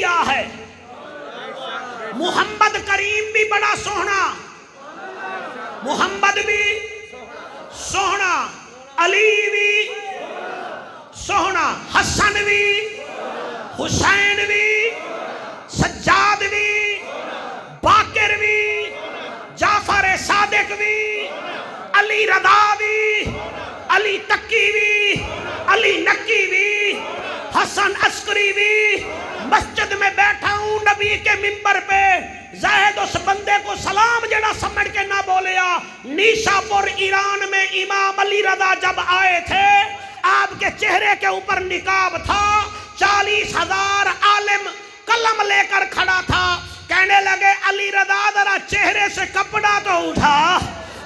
किया है। मुहम्मद करीम भी बड़ा सोहना। मुहम्मद भी सोहना। अली भी सोहना। हसन भी, हुसैन भी, सज्जाद भी, बाकिर भी, जाफ़र सादिक भी, अली रदा भी, अली तक्की भी, अली नक्की भी, हसन अस्करी भी मस्जिद में बैठा हूँ नबी के मिंबर पे। जायद उस बंदे को सलाम जड़ा समझ के ना बोलिया। निशापुर ईरान में इमाम अली रदा जब आए थे, आपके चेहरे के ऊपर निकाब था। चालीस हज़ार आलिम कलम लेकर खड़ा था। कहने लगे, अली रदा जरा चेहरे से कपड़ा तो उठा।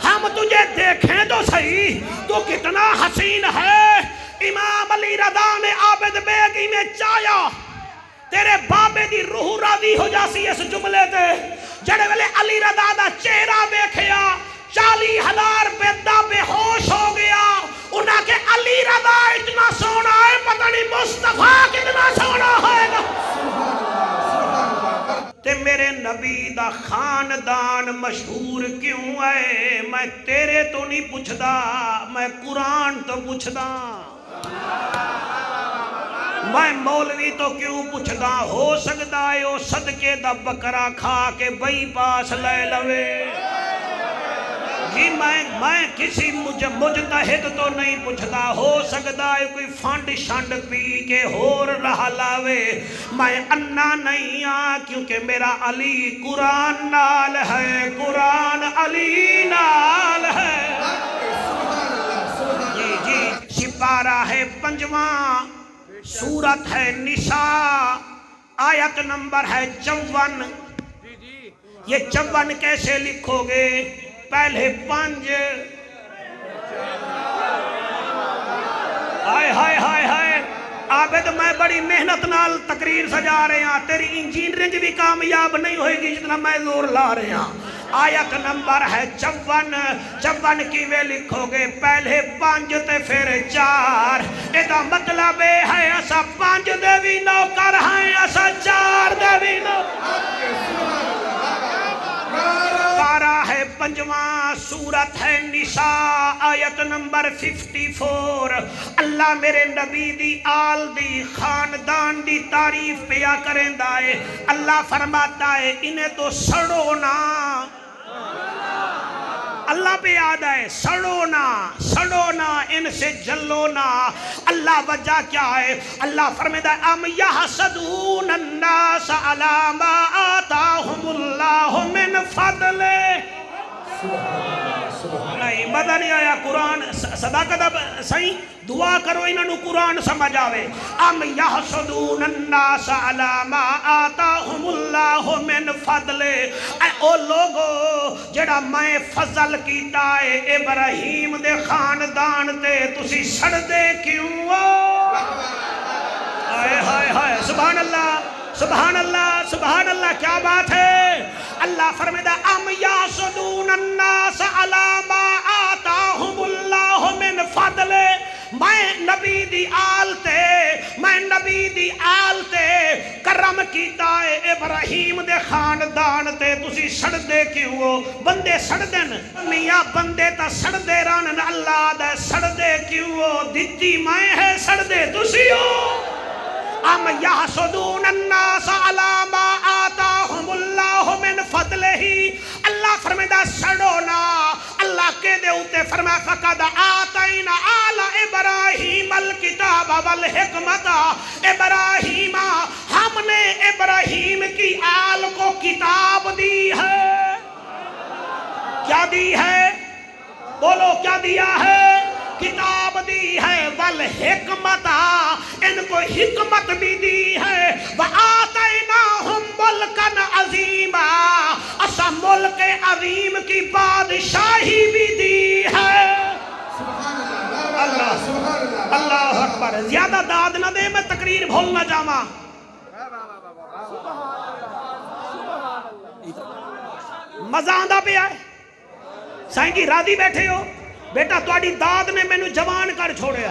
हम तुझे देखें तो सही, तू कितना हसीन है। इमाम अली रदा ने आबिद बेगी में चाया तेरे बाबे दी रूह राज़ी हो जासी इस जुमले ते। जड़े वेले अली रदा दा चेहरा वेखिया चाली हज़ार बेदा बेहोश हो गया। उन्हें के अली रदा इतना सोना है, पता नहीं मुस्तफ़ा कितना सोना होएगा। ते मेरे नबी दा खानदान मशहूर क्यों है? मैं तेरे तो नहीं पुछदा, मैं कुरान तो पुछदा। मैं मौलवी तो क्यों पुछदा? हो सकता है सदके दा बकरा खा के बई पास ले लवे। जी, मैं मैं किसी मुझ मुजतहिद तो नहीं पुछदा। हो सकता है कोई फंड शंड पी के होर रहा लावे। मैं अन्ना नहीं आ, क्योंकि मेरा अली कुरान नाल है। कुरान अली नाल है। जी जी, सिपारा है पंजवा। सूरत है निशा। आयत नंबर है चौवन। ये चौवन कैसे लिखोगे? पहले पंज हाय हाय हाय हाय। आबिद, मैं बड़ी मेहनत नाल तकरीर सजा रहे हैं। तेरी इंजीनियरिंग भी कामयाब नहीं होएगी जितना मैं ज़ोर ला रहे हैं। आयत नंबर है चौवन। चौवन की वे लिखोगे, पहले पाँच ते फिर चार। एदा मतलब ये है असा पाँच दे भी नौकर हैं असा चार दे भी है, पंजवा सूरत है, निशा, आयत नंबर 54 अल्लाह मेरे नबी दी, आल दी, खानदान दी तारीफ़ पिया करेंदा है। अल्लाह फरमाता है, इन्हें तो सड़ो ना। अल्लाह पे याद आए, सड़ो ना सड़ो ना, इनसे जलो ना। अल्लाह वजह क्या है? अल्लाह फरमेदा अम यहसदून अन्नास अला मा आताहुमुल्लाहु मिन फदले नहीं मज़ा नहीं आया कुरान सदाकत अब सही दुआ करो इन्हों कुरान समझ आवे अम यहसदून अन्नास अला मा आताहुमुल्लाहु मिन फदले ओ लोगो जेड़ा मैं फजल कीता है इब्राहिम दे खानदान ते तुसी सड़दे क्यों हो हाय हाय हाय सुभान अल्लाह सुभान अल्लाह सुभान अल्लाह क्या बात है अल्लाह फरमाता अम यासदून अन्नास अला मा फदले मैं नबी दी आल ते, मैं नबी दी आल ते, करम कीता है इब्राहिम दे खानदान ते। तुसी सड़दे क्यों हो? बंदे सड़दे न। मियाँ बंदे ता सड़दे रहन अल्लाह दे सड़दे क्यों हो? दित्ती मैं है, सड़दे तुसी हो। अम यहसदून अन्नास अला मा आताहुमुल्लाहु मिन फदलिही। अल्लाह फरमादा, सड़ो ना। अल्लाह के दे उते फरमा फकद वल हिकमत, इब्राहीम, हमने इब्राहिम की आल को किताब दी है। क्या दी है? बोलो, क्या दिया है? किताब दी है। वल हिकमत, इनको हिकमत भी दी है। वह आते ना हम अजीमा, असा मुल्क अजीम की बादशाही भी दी है। अल्लाह अकबर। ज़्यादा दाद ना दे, मैं तकरीर भूल ना जावा। मज़ा आंदा पे आए जी, राधी बैठे हो। बेटा थोड़ी दाद ने मैनु जवान कर छोड़े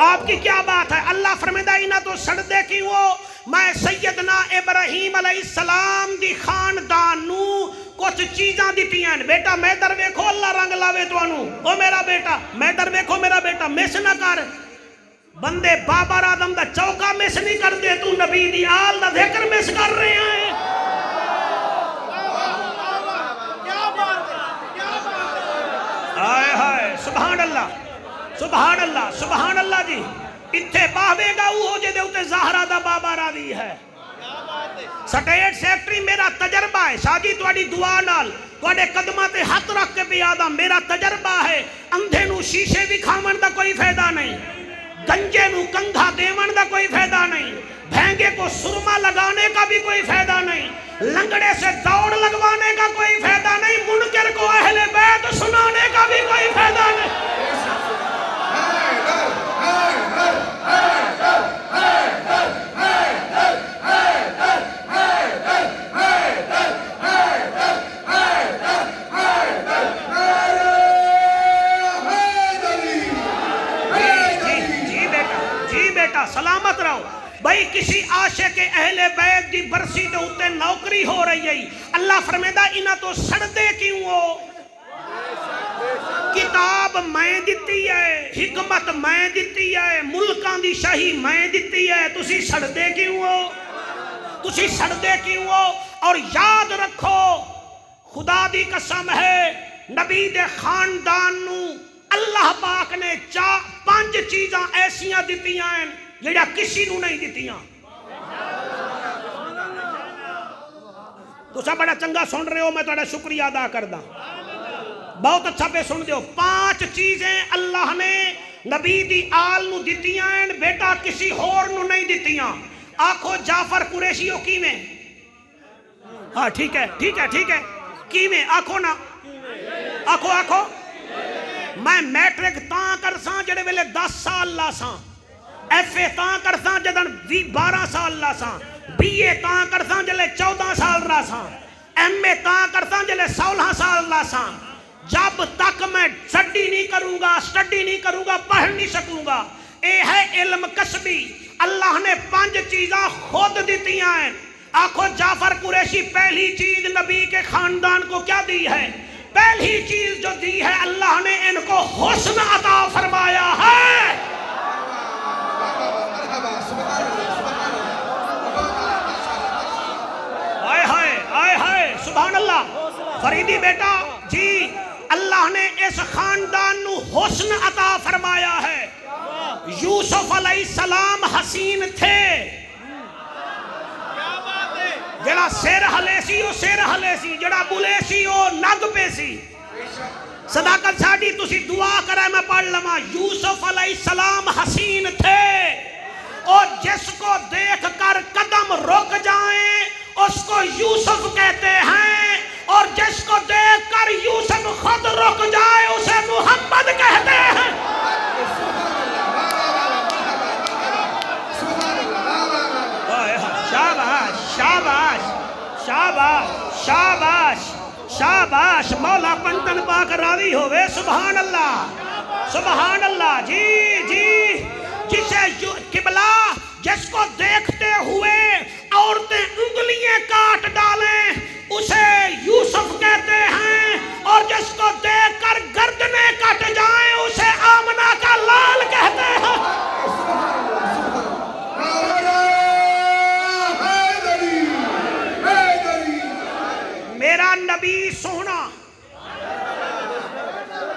आपकी क्या बात है? अल्लाह फरमेदा इना तो सड़दे क्यों मैं सैयदना इब्राहिम अलैहिस्सलाम दी खानदान नू ਕੁਝ ਚੀਜ਼ਾਂ ਦਿੱਤੀਆਂ ਨੇ ਬੇਟਾ ਮੈਂ ਦਰ ਵੇਖੋ ਅੱਲਾ ਰੰਗ ਲਾਵੇ ਤੁਹਾਨੂੰ ਉਹ ਮੇਰਾ ਬੇਟਾ ਮੈਂ ਦਰ ਵੇਖੋ ਮੇਰਾ ਬੇਟਾ ਮਿਸ ਨਾ ਕਰ ਬੰਦੇ ਬਾਬਰ ਆਦਮ ਦਾ ਚੌਕਾ ਮਿਸ ਨਹੀਂ ਕਰਦੇ ਤੂੰ ਨਬੀ ਦੀ ਆਲ ਦਾ ਜ਼ਿਕਰ ਮਿਸ ਕਰ ਰਿਹਾ ਹੈ ਹਾਏ ਹਾਏ ਸੁਭਾਨ ਅੱਲਾ ਸੁਭਾਨ ਅੱਲਾ ਸੁਭਾਨ ਅੱਲਾ ਜੀ ਇੱਥੇ ਬਾਹਵੇਗਾ ਉਹ ਜਿਹਦੇ ਉੱਤੇ ਜ਼ਾਹਰਾ ਦਾ ਬਾਬਾ ਰਾਦੀ ਹੈ ਸਟੇਟ ਸੈਕਟਰੀ ਮੇਰਾ ਤਜਰਬਾ ਹੈ ਸਾਜੀ ਤੁਹਾਡੀ ਦੁਆ ਨਾਲ ਤੁਹਾਡੇ ਕਦਮਾਂ ਤੇ ਹੱਥ ਰੱਖ ਕੇ ਵੀ ਆਦਾ ਮੇਰਾ ਤਜਰਬਾ ਹੈ ਅੰਧੇ ਨੂੰ ਸ਼ੀਸ਼ੇ ਵਿਖਾਵਣ ਦਾ ਕੋਈ ਫਾਇਦਾ ਨਹੀਂ गंजे नु कंधा देवन का कोई फायदा नहीं भैंगे को सुरमा लगाने का भी कोई फायदा नहीं लंगड़े से दौड़ लगवाने का कोई फायदा नहीं मुनकर को अहले बैत सुनाने का भी कोई फायदा नहीं बैत दी बरसी दे उत्ते नौकरी हो रही है अल्लाह फरमेदा इना तो सड़दे क्यों हो किताब मैं दिती है हिकमत मैं दिती है मुल्कां दी शाही मैं दिती है तुसी सड़दे क्यों हो तुसी सड़दे क्यों हो और याद रखो खुदा दी कसम है नबी दे खानदान नु अल्लाह पाक ने चा पंज चीजां ऐसियां दित्तियां हैं ਜਿਹੜਾ ਕਿਸੇ ਨੂੰ ਨਹੀਂ ਤੁਸੀਂ ਬੜਾ ਚੰਗਾ ਸੁਣ ਰਹੇ ਹੋ ਮੈਂ ਤੁਹਾਡਾ ਸ਼ੁਕਰੀਆ ਅਦਾ ਕਰਦਾ ਬਹੁਤ ਅੱਛਾ ਪੇ ਸੁਣਦੇ ਹੋ ਪੰਜ ਚੀਜ਼ਾਂ ਅੱਲਾਹ ਨੇ ਨਬੀ ਦੀ ਆਲ ਨੂੰ ਦਿੱਤੀਆਂ ਹਨ ਬੇਟਾ ਕਿਸੇ ਹੋਰ ਨੂੰ ਨਹੀਂ ਦਿੱਤੀਆਂ ਆਖੋ ਜਾਫਰ ਕੁਰੈਸ਼ੀ ਉਹ ਕਿਵੇਂ ਹਾਂ ਠੀਕ ਹੈ ਠੀਕ ਹੈ ਠੀਕ ਹੈ ਕਿਵੇਂ ਆਖੋ ਨਾ ਆਖੋ ਆਖੋ ਮੈਂ ਮੈਟ੍ਰਿਕ ਤਾਂ ਕਰਸਾਂ ਜਿਹੜੇ ਵੇਲੇ 10 ਸਾਲ ਲਾਸਾਂ ਐਫਏ ਤਾਂ ਕਰਸਾਂ ਜਦੋਂ 20 12 बीए ए ता करसा जले चौदह साल रा सा। एमए ए ता करसा जले सोलह साल रा सा। जब तक मैं स्टडी नहीं करूँगा, स्टडी नहीं करूँगा, पढ़ नहीं सकूँगा, ए है इल्म कसबी। अल्लाह ने पाँच चीज़ा खुद दी हैं। आखो, जाफ़र कुरैशी पहली चीज़ नबी के खानदान को क्या दी है? पहली चीज़ जो दी है, अल्लाह ने इनको हुस्न फरीदी बेटा, जी, अल्लाह ने इस खानदान हुस्न अता फरमाया है। यूसुफ सलाम हसीन थे। जरा सिर हले सी सिर हले सी जरा बुले सी, ओ नग पे सी। सदाकत साड़ी, तुसी दुआ करे, मैं पढ़ लवा। यूसुफ सलाम हसीन थे। और जिसको देख कर कदम रुक जाए, उसको यूसुफ कहते कर यूसुफ खुद रुक जाए, उसे मोहम्मद कहते हैं। शाबाश शाबाश मौला पंतन पाक राज़ी होवे सुभान अल्लाह सुभान अल्लाह जी जी, जिसे किबला, जिसको देखते हुए औरतें उंगलियाँ काट डालें उसे यूसुफ कहते हैं, और जिसको देखकर गर्दनें कट जाए, उसे आमना का लाल कहते हैं। मेरा नबी सोना।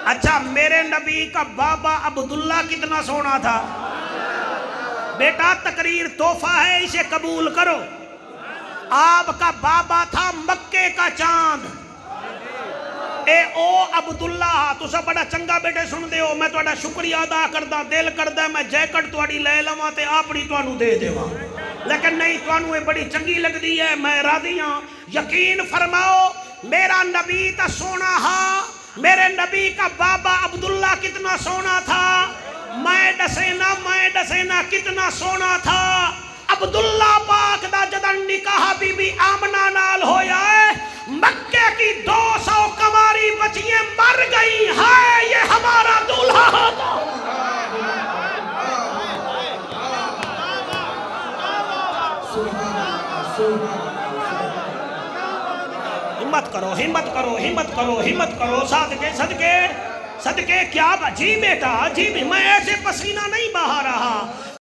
अच्छा मेरे नबी का बाबा अब्दुल्ला कितना सोना था? बेटा, तकरीर तोहफा है, इसे कबूल करो। आपका बाबा था मक्के का चाँद। ए, ओ अब्दुल्ला तुस बड़ा चंगा बेटे सुन दे हो, मैं तो शुक्रिया अदा करदा, दिल करदा, मैं जैकट थोड़ी ले लवा ते अपनी थानू दे देवा। लेकिन नहीं थानू बड़ी चंगी लगती है, मैं राधी हाँ यकीन फरमाओ, मेरा नबी तो सोना हा, मेरे नबी का बाबा अब्दुल्ला कितना सोना था? मैं डसेना मैं डसेना कितना सोना था? अब्दुल्ला पाक दा जदन निकाह बीबी आमना नाल होया है, मक्के की 200 कमारी बचिए मर गई है ये हमारा दूल्हा होता। हिम्मत करो हिम्मत करो हिम्मत करो हिम्मत करो, सदके सदके। सदके, क्या जी बेटा जी मैं ऐसे पसीना नहीं बहा रहा।